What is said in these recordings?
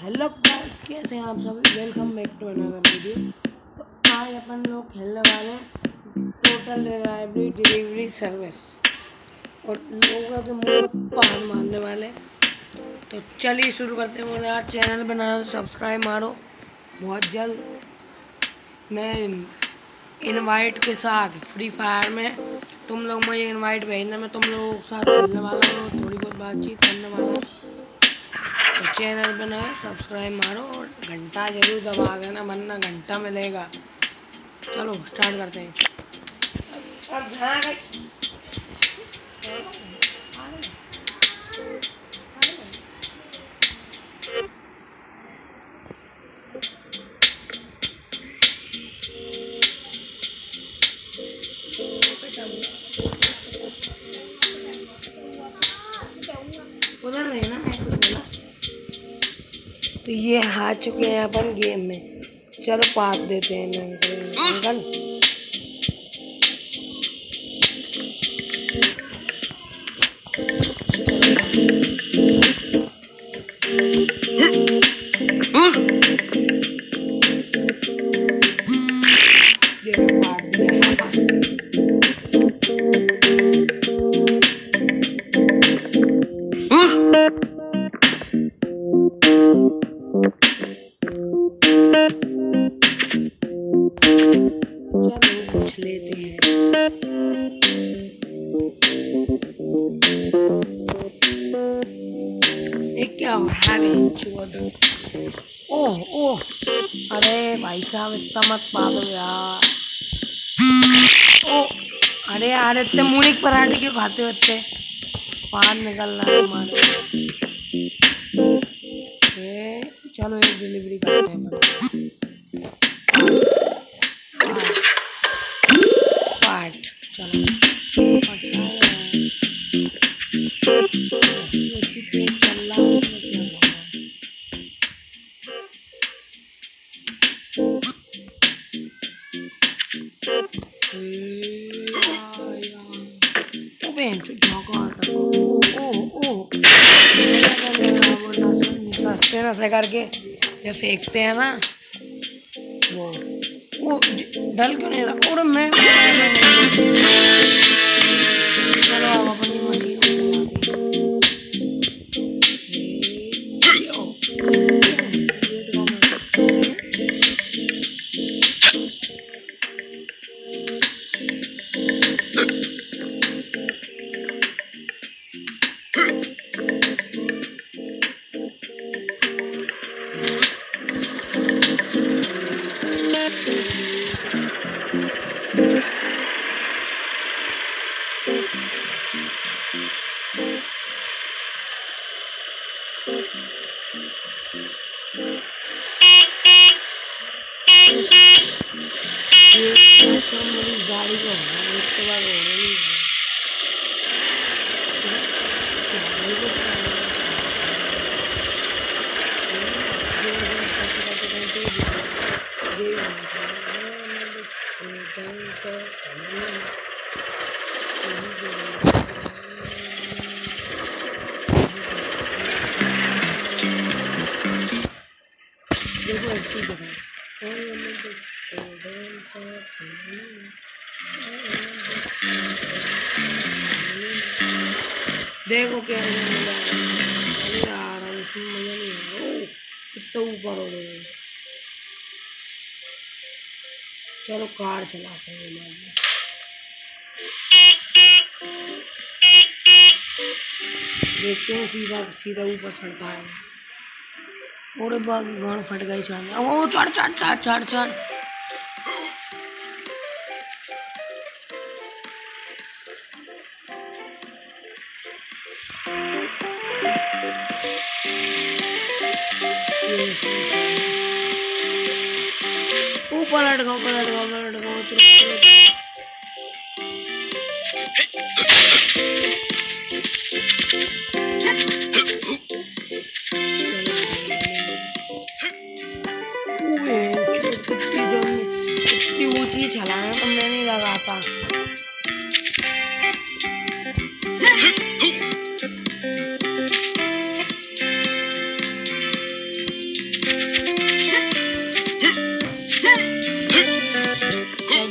Hello guys, कैसे हैं आप सभी? Welcome back to another video तो आज अपन लोग खेलने वाले टोटल डिलीवरी डिलीवरी सर्विस और लोगों के मुँह में पान मारने वाले तो चलिए शुरू करते हैं। यार चैनल बनाया तो सब्सक्राइब मारो। बहुत जल्द मैं इनवाइट के साथ फ्री फायर में तुम लोग मुझे इनवाइट भेजना। मैं तुम लोगों के साथ खेलने वाला हूँ। थोड़ी बहुत बातचीत करने वाला हूँ। तो चैनल बनाए सब्सक्राइब मारो और घंटा ज़रूर दबा देना, वरना घंटा मिलेगा। चलो स्टार्ट करते हैं। अब ध्यान ये हार चुके हैं अपन गेम में। चलो पाप देते हैं अंकल। ओह ओह अरे भाई साहब इतना मत पादो यार। ओ अरे यार इतने मूनिक पराठे क्यों खाते हो इतने? पान निकल रहा है ए, चलो एक डिलीवरी करते हैं पार्ट चलो। जो इतनी तेज चल रहा है। झोंका oh, oh. ओ सस्ते नशे करके जब फेंकते हैं ना वो वो डल क्यों नहीं रहा और मैं चलो अच्छा मेरी गाड़ी को एक तो बार हो रही है गाड़ी को क्या है? देखो क्या है। अरे यार, अब इसमें मज़ा नहीं रहा ओ, कितना ऊपर हो गए चलो कार चलाते हैं देखते हैं सीधा सीधा ऊपर चढ़ता है। और बाकी गाड़ फट गई चढ़ चढ़ चढ़ चढ़ चढ़। पलट गो पलट गो पलट गो कितनी ऊँची छलांग तो मैं नहीं लगाता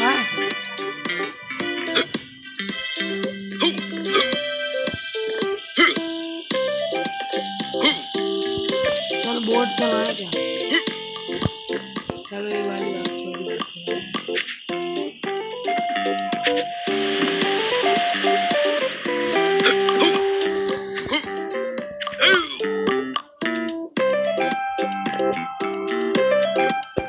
हाँ चल बोट चलाए क्या? चलो ये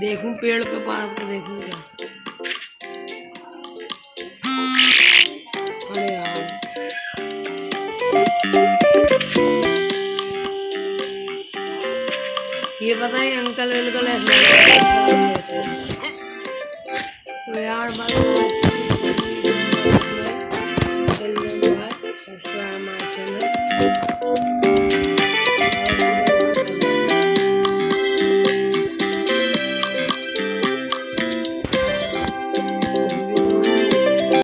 देखूँ पेड़ पे ये पता है अंकल बिल्कुल ऐसे यार सब्सक्राइब माय चैनल